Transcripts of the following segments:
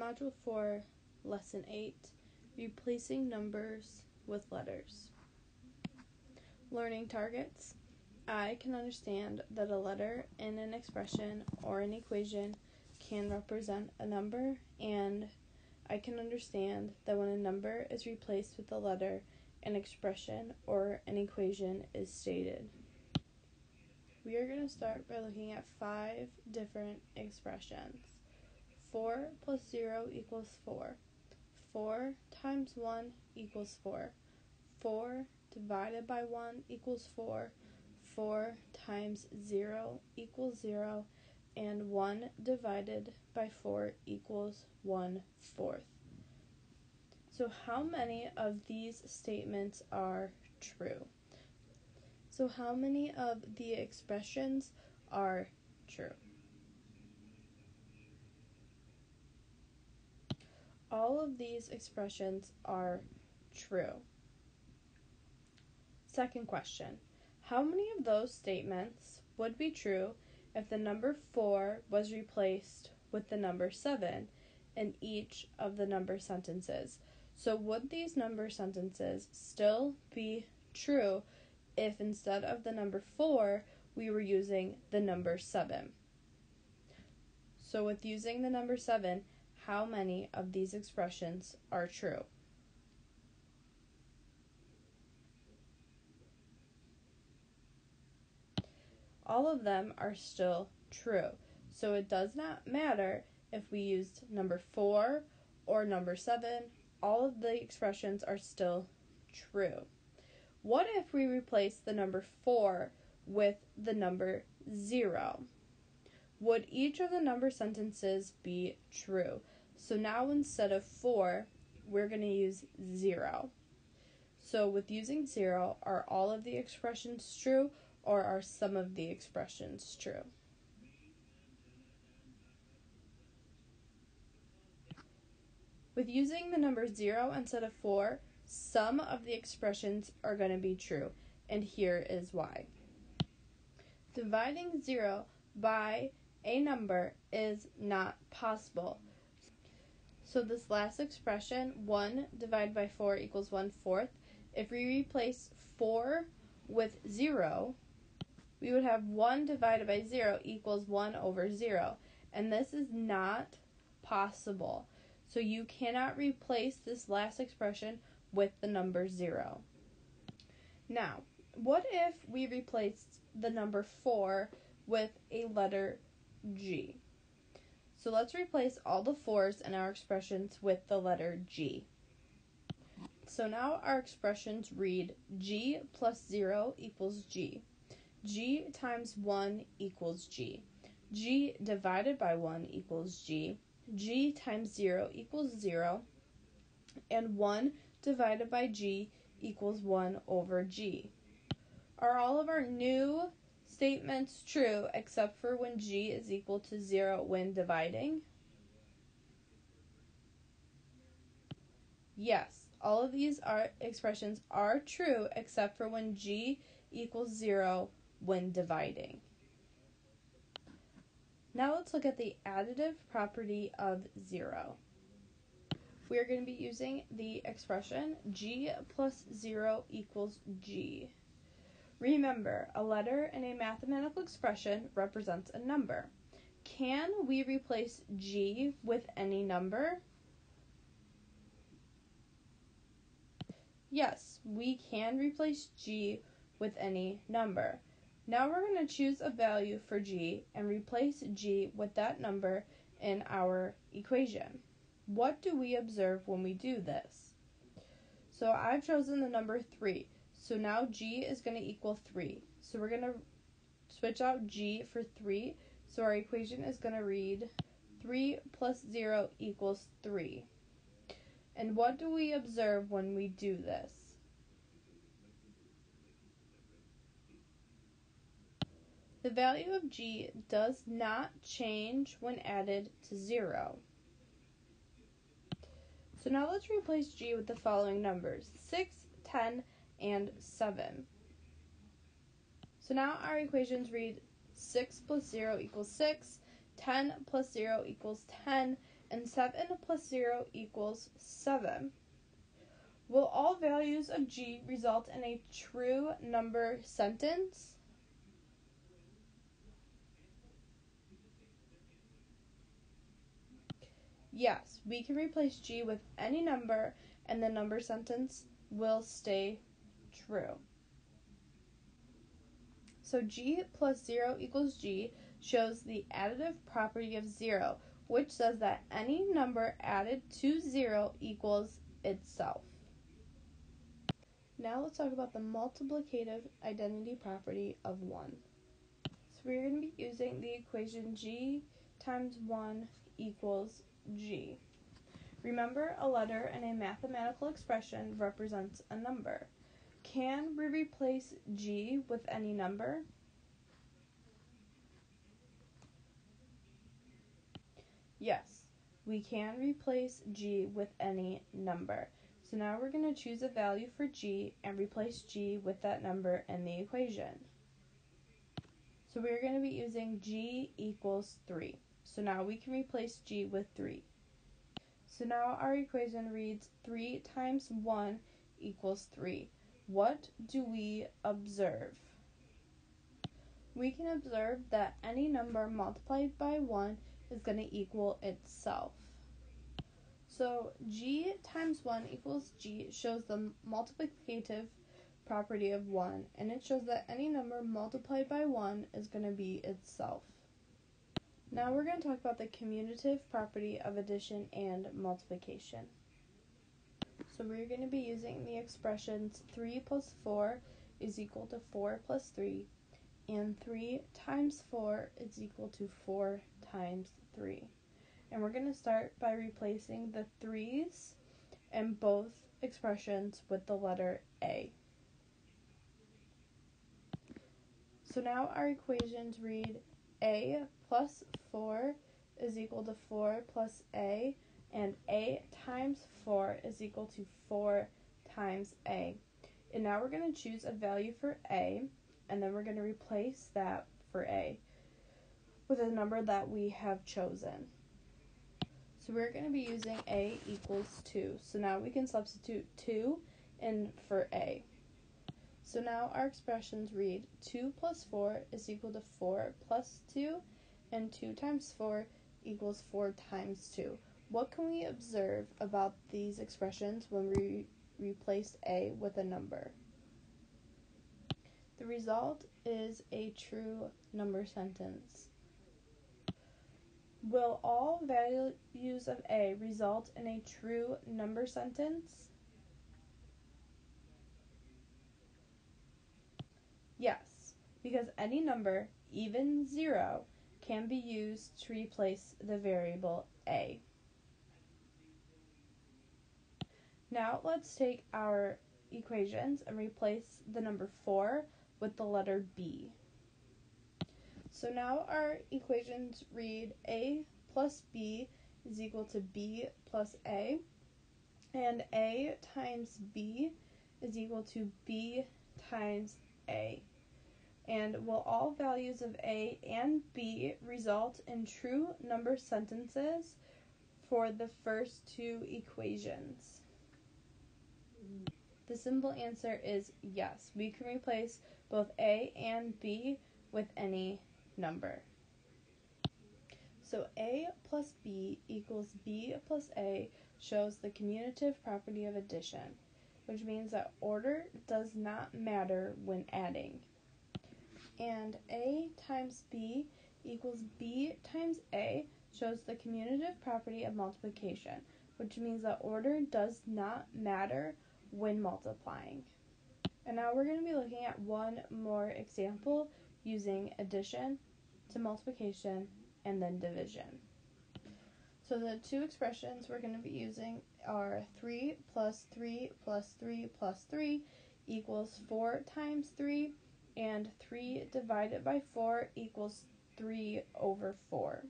Module 4, Lesson 8 Replacing Numbers with Letters. Learning targets. I can understand that a letter in an expression or an equation can represent a number, and I can understand that when a number is replaced with a letter, an expression or an equation is stated. We are going to start by looking at five different expressions. 4 plus 0 equals 4. 4 times 1 equals 4. 4 divided by 1 equals 4. 4 times 0 equals 0. And 1 divided by 4 equals 1 fourth. So, how many of these statements are true? So, how many of the expressions are true? All of these expressions are true. Second question How many of those statements would be true if the number 4 was replaced with the number 7 in each of the number sentences? So, would these number sentences still be true if instead of the number 4 we were using the number 7? So, with using the number 7, how many of these expressions are true? All of them are still true. So it does not matter if we used number 4 or number 7, all of the expressions are still true. What if we replace the number 4 with the number 0? Would each of the number sentences be true? So now instead of 4, we're going to use 0. So with using 0, are all of the expressions true or are some of the expressions true? With using the number 0 instead of 4, some of the expressions are going to be true, and here is why. Dividing 0 by a number is not possible so this last expression, 1 divided by 4 equals 1 fourth, if we replace 4 with 0, we would have 1 divided by 0 equals 1 over 0. And this is not possible. So you cannot replace this last expression with the number 0. Now, what if we replaced the number 4 with a letter G? So let's replace all the 4's in our expressions with the letter G. So now our expressions read G plus 0 equals G. G times 1 equals G. G divided by 1 equals G. G times 0 equals 0. And 1 divided by G equals 1 over G. Are all of our new statements true except for when g is equal to 0 when dividing? Yes, all of these are expressions are true except for when g equals 0 when dividing. Now let's look at the additive property of 0. We are going to be using the expression g plus 0 equals g. Remember, a letter in a mathematical expression represents a number. Can we replace g with any number? Yes, we can replace g with any number. Now we're going to choose a value for g and replace g with that number in our equation. What do we observe when we do this? So I've chosen the number 3. So now g is going to equal 3. So we're going to switch out g for 3. So our equation is going to read 3 plus 0 equals 3. And what do we observe when we do this? The value of g does not change when added to 0. So now let's replace g with the following numbers 6, 10, and 7. So now our equations read 6 plus 0 equals 6, 10 plus 0 equals 10, and 7 plus 0 equals 7. Will all values of g result in a true number sentence? Yes, we can replace g with any number and the number sentence will stay true. So g plus 0 equals g shows the additive property of 0, which says that any number added to 0 equals itself. Now let's talk about the multiplicative identity property of 1. So we're going to be using the equation g times 1 equals g. Remember, a letter in a mathematical expression represents a number. Can we replace g with any number? Yes, we can replace g with any number. So now we're going to choose a value for g and replace g with that number in the equation. So we're going to be using g equals 3. So now we can replace g with 3. So now our equation reads 3 times 1 equals 3. What do we observe? We can observe that any number multiplied by 1 is going to equal itself. So g times 1 equals g shows the multiplicative property of 1, and it shows that any number multiplied by 1 is going to be itself. Now we're going to talk about the commutative property of addition and multiplication. So we're going to be using the expressions 3 plus 4 is equal to 4 plus 3, and 3 times 4 is equal to 4 times 3. And we're going to start by replacing the 3's in both expressions with the letter A. So now our equations read A plus 4 is equal to 4 plus A, and A times 4 is equal to 4 times A. And now we're going to choose a value for A, and then we're going to replace that for A with a number that we have chosen. So we're going to be using A equals 2. So now we can substitute 2 in for A. So now our expressions read 2 plus 4 is equal to 4 plus 2, and 2 times 4 equals 4 times 2. What can we observe about these expressions when we replace A with a number? The result is a true number sentence. Will all values of A result in a true number sentence? Yes, because any number, even 0, can be used to replace the variable A. Now let's take our equations and replace the number 4 with the letter B. So now our equations read A plus B is equal to B plus A, and A times B is equal to B times A. And will all values of A and B result in true number sentences for the first two equations? The simple answer is yes. We can replace both A and B with any number. So A plus B equals B plus A shows the commutative property of addition, which means that order does not matter when adding. And A times B equals B times A shows the commutative property of multiplication, which means that order does not matter when multiplying. And now we're going to be looking at one more example using addition to multiplication and then division. So the two expressions we're going to be using are 3 plus 3 plus 3 plus 3 equals 4 times 3, and 3 divided by 4 equals 3 over 4.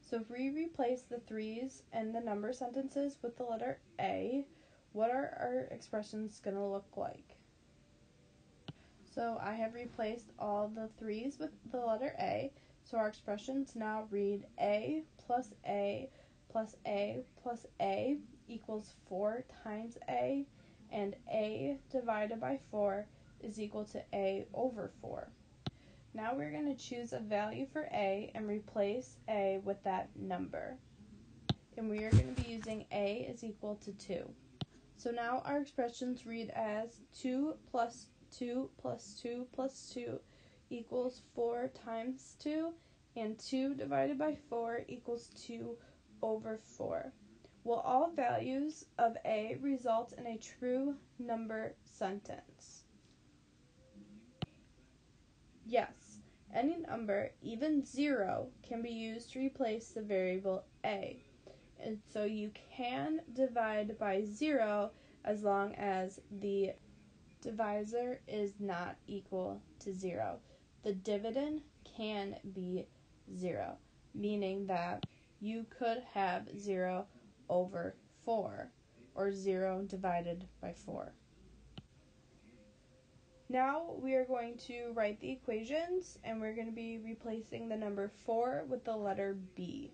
So if we replace the 3's and the number sentences with the letter A, what are our expressions going to look like? So I have replaced all the 3's with the letter A. So our expressions now read A plus A plus a plus a equals 4 times a, and a divided by 4 is equal to a over 4. Now we're going to choose a value for a and replace a with that number. And we are going to be using a is equal to 2. So now our expressions read as 2 plus 2 plus 2 plus 2 equals 4 times 2, and 2 divided by 4 equals 2 over 4. Will all values of a result in a true number sentence? Yes, any number, even 0, can be used to replace the variable a. And so you can divide by 0 as long as the divisor is not equal to 0. The dividend can be 0, meaning that you could have 0 over 4 or 0 divided by 4. Now we are going to write the equations and we're going to be replacing the number 4 with the letter B.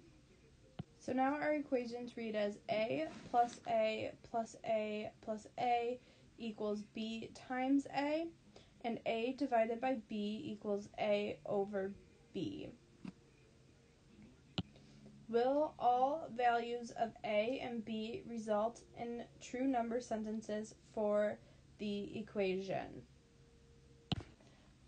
So now our equations read as a plus a plus a plus a equals b times a, and a divided by b equals a over b. Will all values of a and b result in true number sentences for the equation?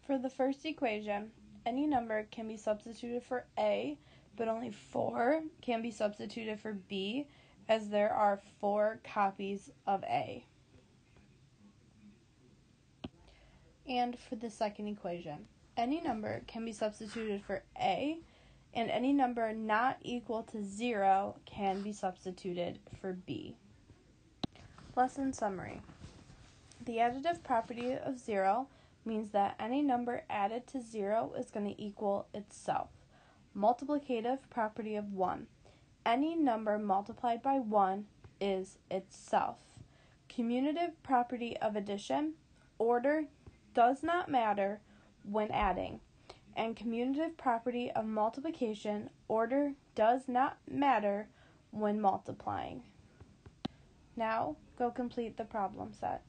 For the first equation, any number can be substituted for a but only four can be substituted for B as there are four copies of A. And for the second equation, any number can be substituted for A, and any number not equal to 0 can be substituted for B. Lesson summary The additive property of 0 means that any number added to 0 is going to equal itself multiplicative property of 1. Any number multiplied by 1 is itself. Commutative property of addition, order does not matter when adding. And commutative property of multiplication, order does not matter when multiplying. Now, go complete the problem set.